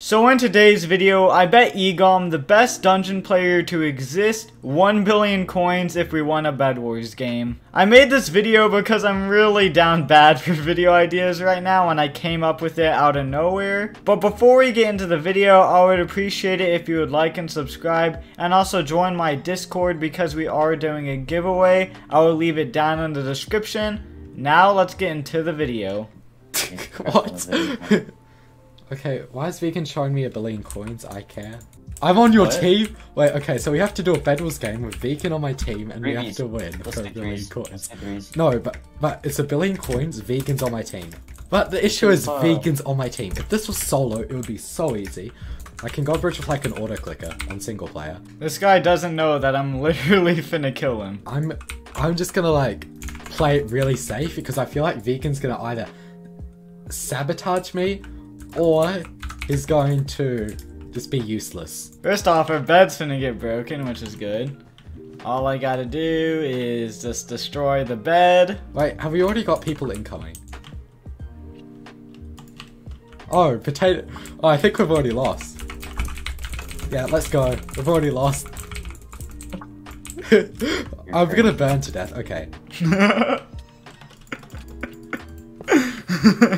So in today's video, I bet Egom, the best dungeon player to exist, 1 billion coins if we won a Bed Wars game. I made this video because I'm really down bad for video ideas right now and I came up with it out of nowhere. But before we get into the video, I would appreciate it if you would like and subscribe and also join my Discord because we are doing a giveaway. I will leave it down in the description. Now let's get into the video. what? Okay, why is Vegan showing me a billion coins? I care. I'm on your What? team. Wait, okay, so we have to do a Bed Wars game with Vegan on my team, and we have to win Let's for a do billion threes. coins. Let's do threes. No, but but it's a billion coins. Vegan's on my team. But the issue is Wow. Vegan's on my team. If this was solo, it would be so easy. I can go bridge with like an auto clicker on single player. This guy doesn't know that I'm literally finna kill him. I'm I'm just gonna like play it really safe because I feel like Vegan's gonna either sabotage me or is going to just be useless. First off, our bed's gonna get broken, which is good. All I gotta do is just destroy the bed. Wait, have we already got people incoming? Oh, potato. Oh, I think we've already lost. Yeah, let's go. We've already lost. I'm gonna burn to death. Okay.